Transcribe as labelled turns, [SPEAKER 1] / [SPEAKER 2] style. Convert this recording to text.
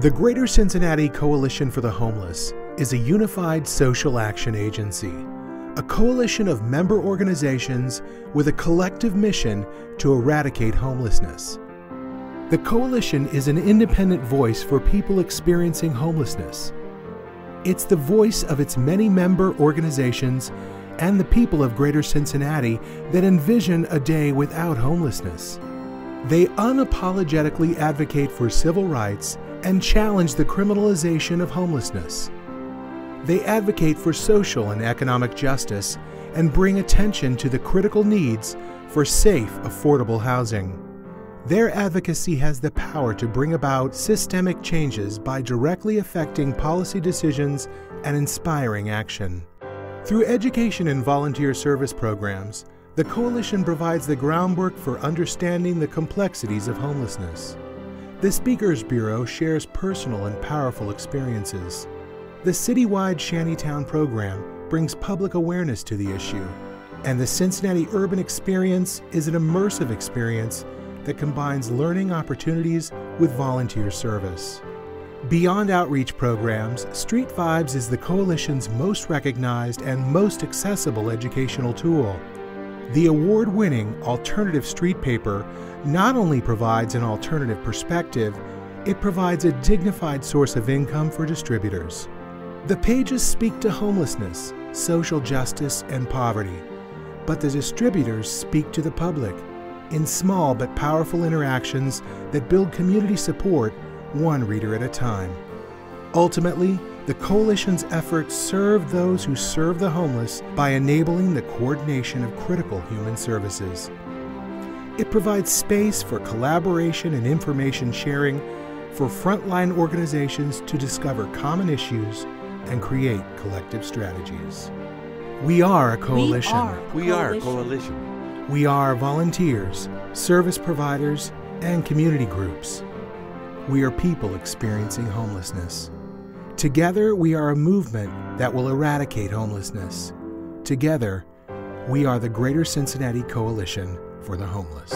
[SPEAKER 1] The Greater Cincinnati Coalition for the Homeless is a unified social action agency, a coalition of member organizations with a collective mission to eradicate homelessness. The coalition is an independent voice for people experiencing homelessness. It's the voice of its many member organizations and the people of Greater Cincinnati that envision a day without homelessness. They unapologetically advocate for civil rights and challenge the criminalization of homelessness. They advocate for social and economic justice and bring attention to the critical needs for safe, affordable housing. Their advocacy has the power to bring about systemic changes by directly affecting policy decisions and inspiring action. Through education and volunteer service programs, the Coalition provides the groundwork for understanding the complexities of homelessness. The Speakers Bureau shares personal and powerful experiences. The citywide Shantytown program brings public awareness to the issue, and the Cincinnati Urban Experience is an immersive experience that combines learning opportunities with volunteer service. Beyond outreach programs, Street Vibes is the Coalition's most recognized and most accessible educational tool. The award winning alternative street paper not only provides an alternative perspective, it provides a dignified source of income for distributors. The pages speak to homelessness, social justice, and poverty, but the distributors speak to the public in small but powerful interactions that build community support one reader at a time. Ultimately, the Coalition's efforts serve those who serve the homeless by enabling the coordination of critical human services. It provides space for collaboration and information sharing for frontline organizations to discover common issues and create collective strategies. We are a coalition.
[SPEAKER 2] We are a
[SPEAKER 3] We are a
[SPEAKER 2] coalition.
[SPEAKER 3] coalition.
[SPEAKER 1] We are volunteers, service providers, and community groups. We are people experiencing homelessness. Together, we are a movement that will eradicate homelessness. Together, we are the Greater Cincinnati Coalition for the Homeless.